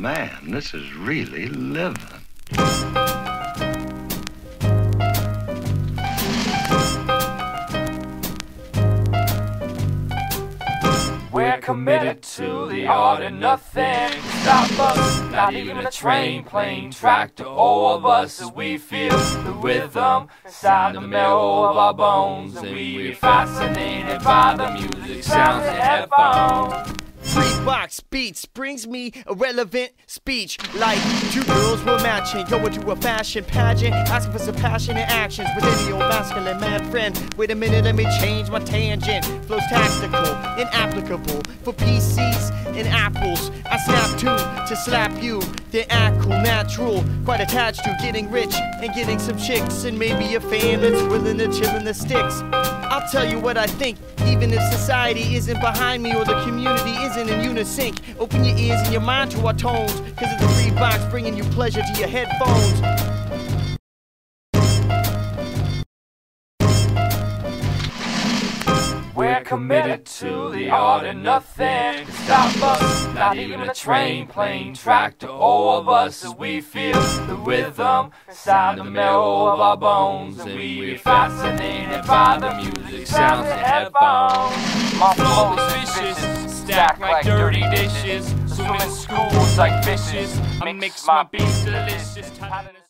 man, this is really living. We're committed to the art of nothing. Stop us, not even a train, plane, tractor, all of us as we feel the rhythm inside the marrow of our bones. And we're fascinated by the music sounds and headphones. Box beats brings me irrelevant speech like two girls were matching, going to a fashion pageant, asking for some passionate actions with any old masculine man friend. Wait a minute, let me change my tangent. Flows tactical, inapplicable for PCs and apples. I snap to slap you, They act cool, natural, quite attached to getting rich and getting some chicks and maybe a fan that's willing to chill in the sticks. I'll tell you what I think, even if society isn't behind me or the community isn't in unison. Open your ears and your mind to our tones, cause it's free box bringing you pleasure to your headphones. We're committed to the art of nothing. Stop us, not even a train, plane, tractor, all of us as we feel the rhythm inside the marrow of our bones. And we're fascinated by the music sounds and headphones. My flow is vicious, stacked like dirty dishes. Swimming schools like fishes. I mix my beats delicious.